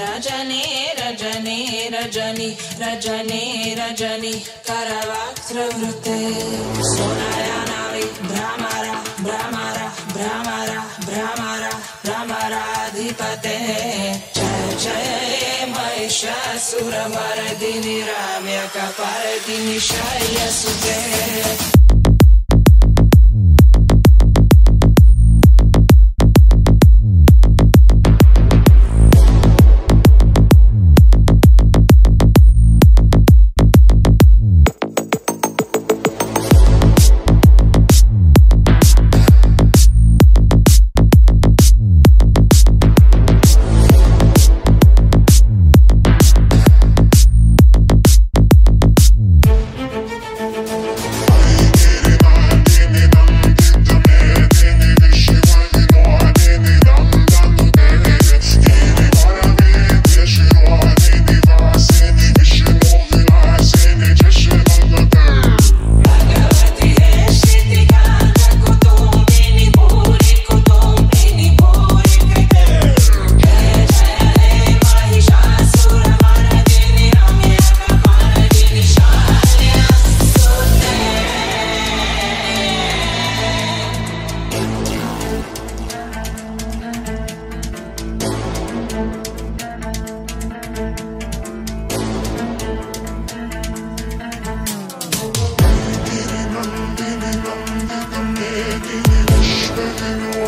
रजनी रजनी रजनी रजनी रजनी करवक्त्रवृते सोनायानावि भ्रमरा भ्रमरा भ्रमरा भ्रमरा भ्रमराधिपते जय जय महिषासुरमर्दिनि राम्यकपर्दिनि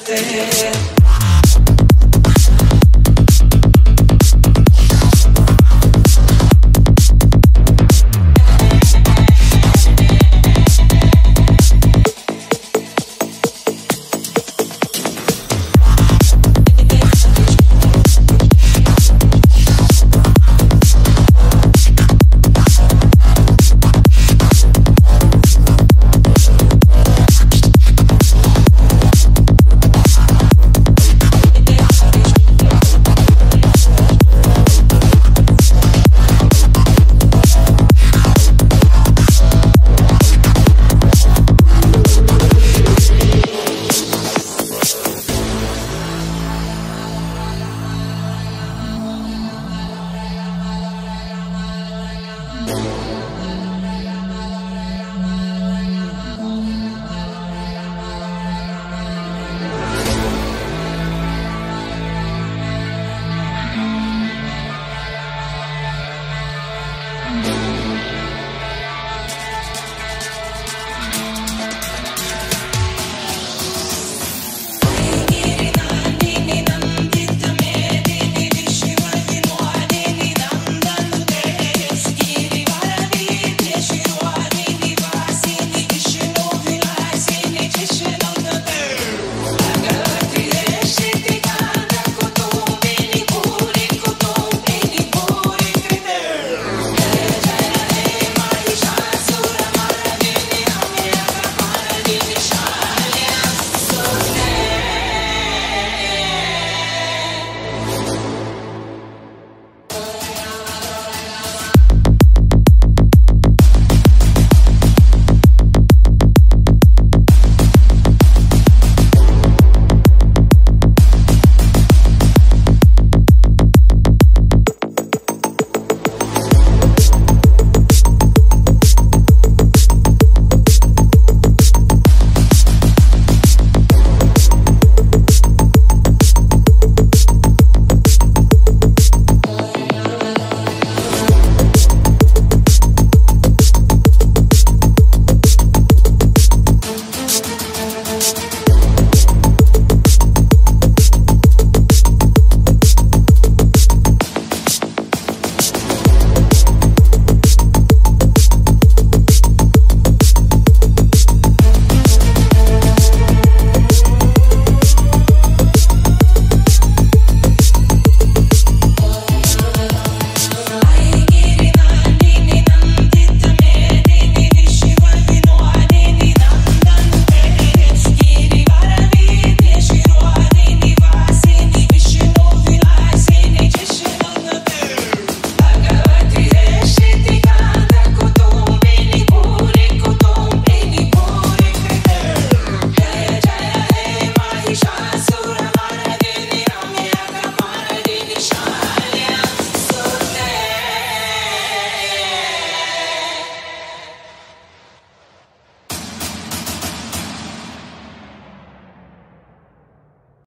today.